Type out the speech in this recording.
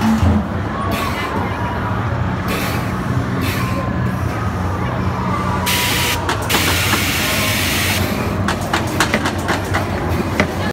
嗯